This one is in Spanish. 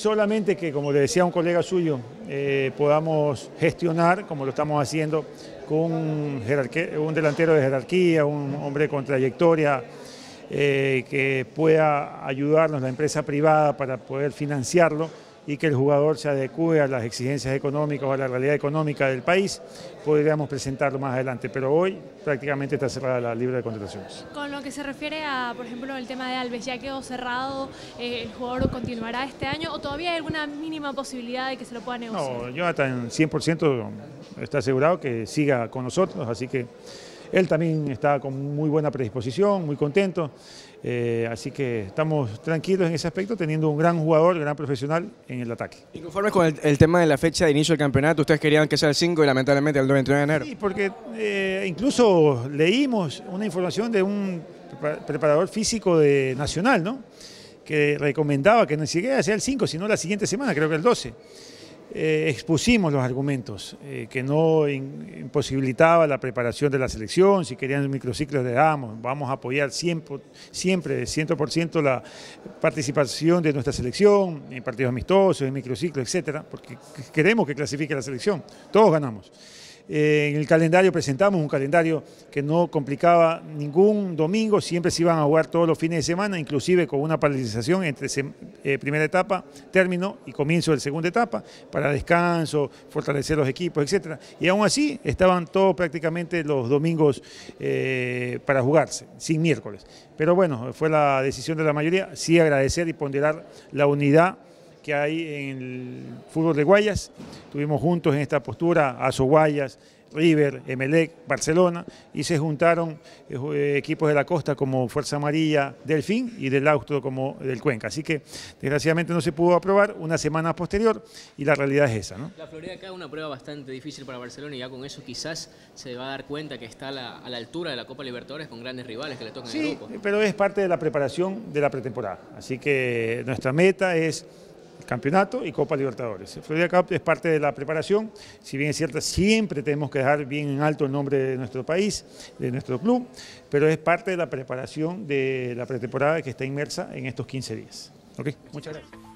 solamente que, como le decía un colega suyo, eh, podamos gestionar, como lo estamos haciendo, con un, delantero de jerarquía, un hombre con trayectoria, eh, que pueda ayudarnos la empresa privada para poder financiarlo y que el jugador se adecue a las exigencias económicas o a la realidad económica del país, podríamos presentarlo más adelante, pero hoy prácticamente está cerrada la libre de contrataciones. Con lo que se refiere a, por ejemplo, el tema de Alves, ya quedó cerrado, eh, ¿el jugador continuará este año o todavía hay alguna mínima posibilidad de que se lo pueda negociar? No, Jonathan 100% está asegurado que siga con nosotros, así que él también está con muy buena predisposición, muy contento, eh, así que estamos tranquilos en ese aspecto, teniendo un gran jugador, gran profesional en el ataque. ¿Y conforme con el, tema de la fecha de inicio del campeonato, ustedes querían que sea el 5 y lamentablemente el 29 de enero? Sí, porque eh, incluso leímos una información de un preparador físico de Nacional, ¿no? que recomendaba que no siquiera sea el 5, sino la siguiente semana, creo que el 12. Eh, expusimos los argumentos, eh, que no imposibilitaba la preparación de la selección, si querían microciclos le damos, vamos a apoyar siempre, siempre 100% la participación de nuestra selección en partidos amistosos, en microciclos, etcétera, porque queremos que clasifique la selección, todos ganamos. Eh, en el calendario presentamos un calendario que no complicaba ningún domingo, siempre se iban a jugar todos los fines de semana, inclusive con una paralización entre eh, primera etapa, término y comienzo de segunda etapa, para descanso, fortalecer los equipos, etc. Y aún así estaban todos prácticamente los domingos eh, para jugarse, sin miércoles. Pero bueno, fue la decisión de la mayoría, sí agradecer y ponderar la unidad que hay en el fútbol de Guayas. Estuvimos juntos en esta postura, Aso Guayas, River, Emelec, Barcelona, y se juntaron eh, equipos de la costa como Fuerza Amarilla, Delfín y del Austro como del Cuenca. Así que desgraciadamente no se pudo aprobar una semana posterior y la realidad es esa. La Florida acá es una prueba bastante difícil para Barcelona y ya con eso quizás se va a dar cuenta que está a la, altura de la Copa Libertadores con grandes rivales que le tocan el grupo. pero es parte de la preparación de la pretemporada. Así que nuestra meta es campeonato y Copa Libertadores. Florida Cup es parte de la preparación, si bien es cierto, siempre tenemos que dejar bien en alto el nombre de nuestro país, de nuestro club, pero es parte de la preparación de la pretemporada que está inmersa en estos 15 días. Muchas gracias.